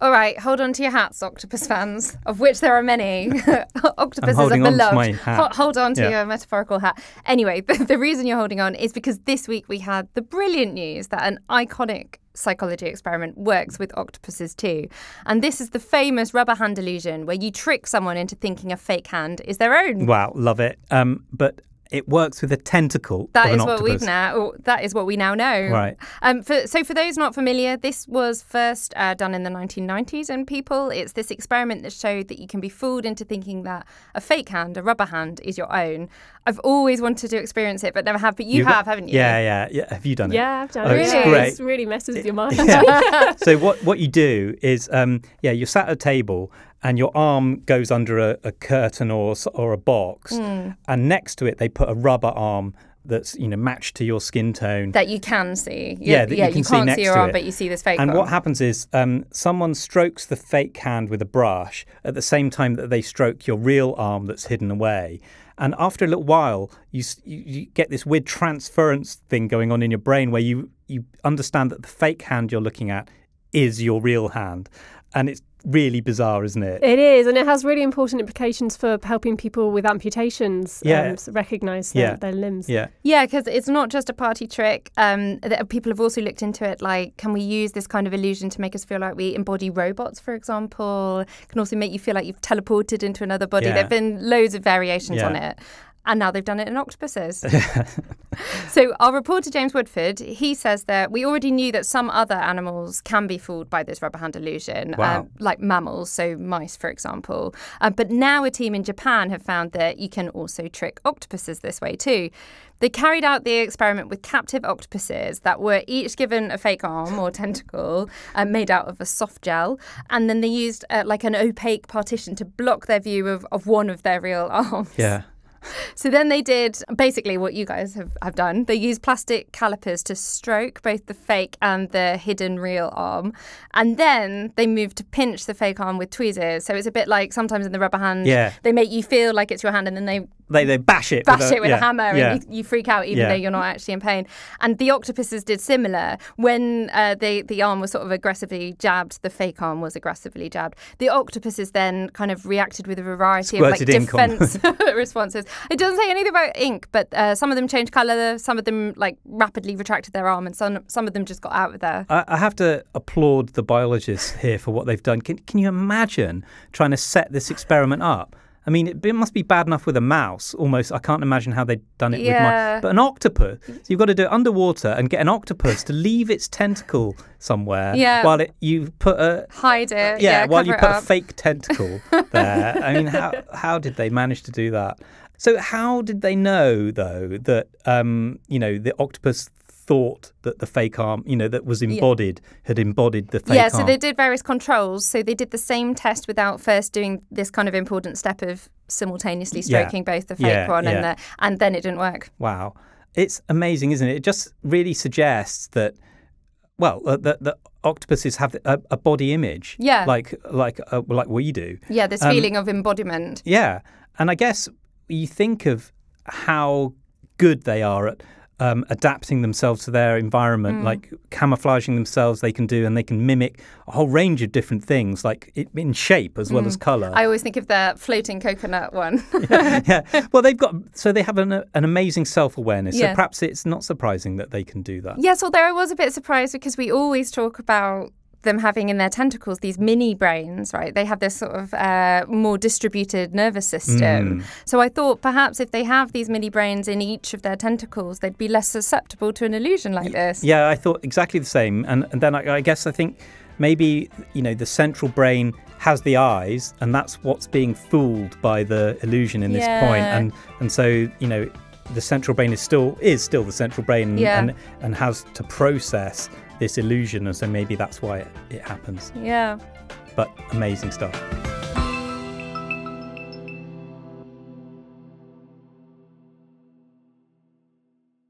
All right, hold on to your hats, octopus fans, of which there are many. Octopuses are on beloved. my hat. Hold on to Yeah. your metaphorical hat. Anyway, the, the reason you're holding on is because this week we had the brilliant news that an iconic psychology experiment works with octopuses too. And this is the famous rubber hand illusion where you trick someone into thinking a fake hand is their own. Wow, love it. Um, but it works with a tentacle. That of is an what we've now. That is what we now know. Right. Um, for, so, for those not familiar, this was first uh, done in the 1990s in people. It's this experiment that showed that you can be fooled into thinking that a fake hand, a rubber hand, is your own. I've always wanted to experience it, but never have. But you You've got- have, haven't you? Yeah, yeah, yeah. Have you done it? Yeah, I've done Oh, it. it's Really? great. It really messes with your mind. Yeah. so what what you do is, um, yeah, you're sat at a table and your arm goes under a, a curtain or or a box, Hmm. and next to it they put a rubber arm that's you know matched to your skin tone. That you can see. Yeah, that you can you see can't next see your to arm, it. but you see this fake and arm. what happens is um, someone strokes the fake hand with a brush at the same time that they stroke your real arm that's hidden away. And after a little while, you, you, you get this weird transference thing going on in your brain where you, you understand that the fake hand you're looking at is your real hand. And it's really bizarre, isn't it? It is, and it has really important implications for helping people with amputations Yeah. um, recognise their, Yeah. their limbs. Yeah. Yeah, because it's not just a party trick. Um, that people have also looked into it. Like, can we use this kind of illusion to make us feel like we embody robots, for example? Can also make you feel like you've teleported into another body. Yeah. There've been loads of variations on it. And now they've done it in octopuses. so, our reporter, James Woodford, he says that we already knew that some other animals can be fooled by this rubber hand illusion, Wow. um, like mammals, so mice, for example. Uh, but now a team in Japan have found that you can also trick octopuses this way too. They carried out the experiment with captive octopuses that were each given a fake arm or tentacle uh, made out of a soft gel, and then they used uh, like an opaque partition to block their view of, of one of their real arms. Yeah. So then they did basically what you guys have, have done. They used plastic calipers to stroke both the fake and the hidden real arm. And then they moved to pinch the fake arm with tweezers. So it's a bit like sometimes in the rubber hand, Yeah. they make you feel like it's your hand and then they They, they bash it. bash with a, it with yeah, a hammer yeah. and you, you freak out even Yeah. though you're not actually in pain. And the octopuses did similar. When uh, they, the arm was sort of aggressively jabbed, the fake arm was aggressively jabbed. The octopuses then kind of reacted with a variety Squirted of like defense responses. It doesn't say anything about ink, but uh, some of them changed colour, some of them like rapidly retracted their arm, and some some of them just got out of there. I, I have to applaud the biologists here for what they've done. Can, can you imagine trying to set this experiment up? I mean, it, it must be bad enough with a mouse. Almost, I can't imagine how they've done it Yeah. with my. But an octopus, so you've got to do it underwater and get an octopus to leave its tentacle somewhere Yeah. while it, you put a Hide it, yeah, yeah, while you put a fake tentacle there. I mean, how how did they manage to do that? So how did they know though that um, you know the octopus thought that the fake arm, you know, that was embodied had embodied the fake yeah, arm? so they did various controls. So they did the same test without first doing this kind of important step of simultaneously Yeah. stroking both the fake Yeah, one and the, and then it didn't work. Wow, it's amazing, isn't it? It just really suggests that. Well, uh, that that octopuses have a, a body image, Yeah. like like uh, like we do. Yeah, this Um, feeling of embodiment. Yeah, and I guess you think of how good they are at um, adapting themselves to their environment, Mm. like camouflaging themselves. They can do, and they can mimic a whole range of different things, like in shape as well as color. Mm. I always think of the floating coconut one. yeah. Well, they've got so they have an, an amazing self awareness. So perhaps it's not surprising that they can do that. yes, although I was a bit surprised because we always talk about them having in their tentacles these mini brains, right? They have this sort of uh, more distributed nervous system. Mm. So I thought perhaps if they have these mini brains in each of their tentacles, they'd be less susceptible to an illusion like this. Yeah, I thought exactly the same, and, and then I, I guess I think maybe you know the central brain has the eyes, and that's what's being fooled by the illusion in this point, and and so you know the central brain is still is still the central brain, Yeah. and and has to process this illusion, and so maybe that's why it, it happens. Yeah. But amazing stuff.